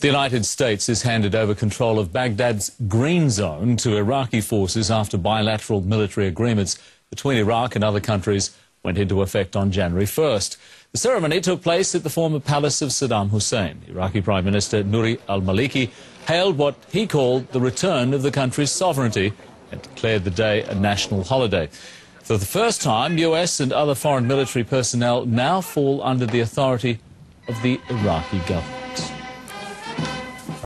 The United States has handed over control of Baghdad's Green Zone to Iraqi forces after bilateral military agreements between Iraq and other countries went into effect on January 1st. The ceremony took place at the former palace of Saddam Hussein. Iraqi Prime Minister Nouri al-Maliki hailed what he called the return of the country's sovereignty and declared the day a national holiday. For the first time, US and other foreign military personnel now fall under the authority of the Iraqi government.